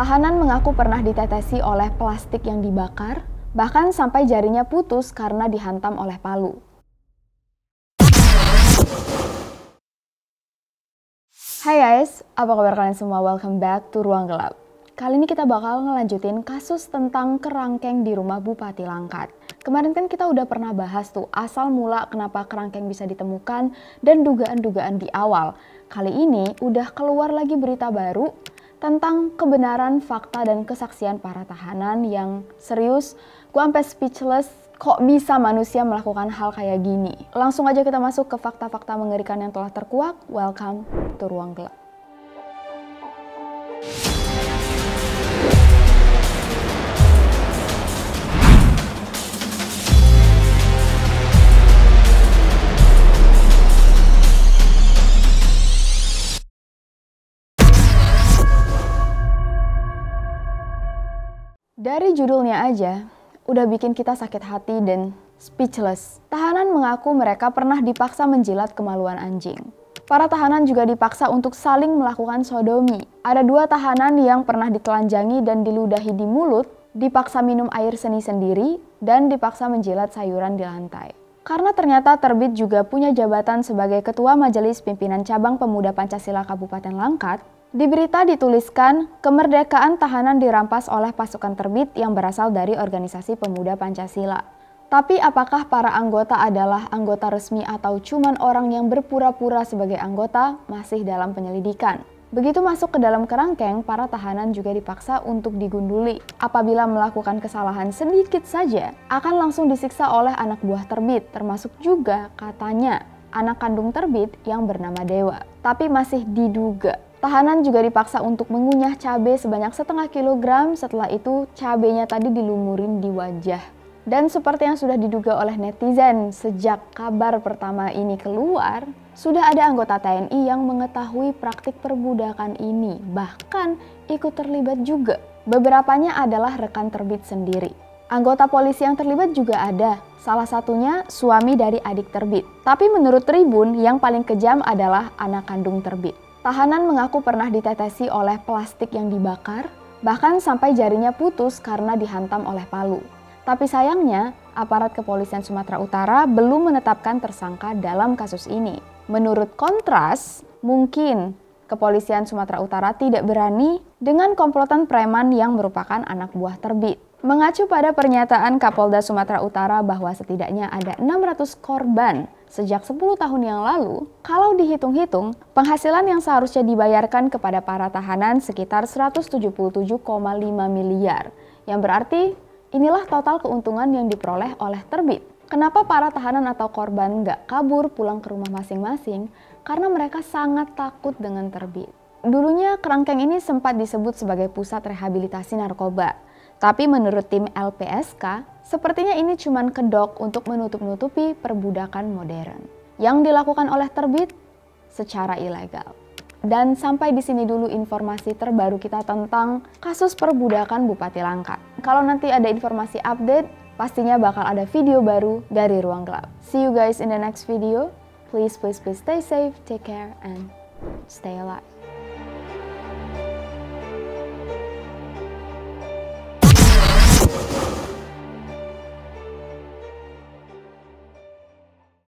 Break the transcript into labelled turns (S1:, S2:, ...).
S1: Tahanan mengaku pernah ditetesi oleh plastik yang dibakar, bahkan sampai jarinya putus karena dihantam oleh palu. Hai guys, apa kabar kalian semua? Welcome back to Ruang Gelap. Kali ini kita bakal ngelanjutin kasus tentang kerangkeng di rumah Bupati Langkat. Kemarin kan kita udah pernah bahas tuh asal mula kenapa kerangkeng bisa ditemukan dan dugaan-dugaan di awal. Kali ini udah keluar lagi berita baru tentang kebenaran fakta dan kesaksian para tahanan yang serius. Gue sampai speechless kok bisa manusia melakukan hal kayak gini. Langsung aja kita masuk ke fakta-fakta mengerikan yang telah terkuak. Welcome to Ruang Gelap. Dari judulnya aja, udah bikin kita sakit hati dan speechless. Tahanan mengaku mereka pernah dipaksa menjilat kemaluan anjing. Para tahanan juga dipaksa untuk saling melakukan sodomi. Ada dua tahanan yang pernah ditelanjangi dan diludahi di mulut, dipaksa minum air seni sendiri, dan dipaksa menjilat sayuran di lantai. Karena ternyata Terbit juga punya jabatan sebagai Ketua Majelis Pimpinan Cabang Pemuda Pancasila Kabupaten Langkat, di berita dituliskan, kemerdekaan tahanan dirampas oleh pasukan terbit yang berasal dari organisasi pemuda Pancasila. Tapi apakah para anggota adalah anggota resmi atau cuman orang yang berpura-pura sebagai anggota masih dalam penyelidikan. Begitu masuk ke dalam kerangkeng, para tahanan juga dipaksa untuk digunduli. Apabila melakukan kesalahan sedikit saja, akan langsung disiksa oleh anak buah terbit, termasuk juga katanya anak kandung terbit yang bernama Dewa. Tapi masih diduga Tahanan juga dipaksa untuk mengunyah cabai sebanyak setengah kilogram, setelah itu cabenya tadi dilumurin di wajah. Dan seperti yang sudah diduga oleh netizen, sejak kabar pertama ini keluar, sudah ada anggota TNI yang mengetahui praktik perbudakan ini, bahkan ikut terlibat juga. Beberapanya adalah rekan terbit sendiri. Anggota polisi yang terlibat juga ada, salah satunya suami dari adik terbit. Tapi menurut Tribun, yang paling kejam adalah anak kandung terbit. Tahanan mengaku pernah ditetesi oleh plastik yang dibakar, bahkan sampai jarinya putus karena dihantam oleh palu. Tapi sayangnya, aparat kepolisian Sumatera Utara belum menetapkan tersangka dalam kasus ini. Menurut Kontras, mungkin kepolisian Sumatera Utara tidak berani dengan komplotan preman yang merupakan anak buah terbit. Mengacu pada pernyataan Kapolda Sumatera Utara bahwa setidaknya ada 600 korban sejak 10 tahun yang lalu, kalau dihitung-hitung, penghasilan yang seharusnya dibayarkan kepada para tahanan sekitar 177,5 miliar. Yang berarti inilah total keuntungan yang diperoleh oleh terbit. Kenapa para tahanan atau korban nggak kabur pulang ke rumah masing-masing? Karena mereka sangat takut dengan terbit. Dulunya kerangkeng ini sempat disebut sebagai pusat rehabilitasi narkoba. Tapi menurut tim LPSK, sepertinya ini cuma kedok untuk menutup-nutupi perbudakan modern yang dilakukan oleh terbit secara ilegal. Dan sampai di sini dulu informasi terbaru kita tentang kasus perbudakan Bupati Langkat. Kalau nanti ada informasi update, pastinya bakal ada video baru dari Ruang Gelap. See you guys in the next video. Please, please, please stay safe, take care, and stay alive.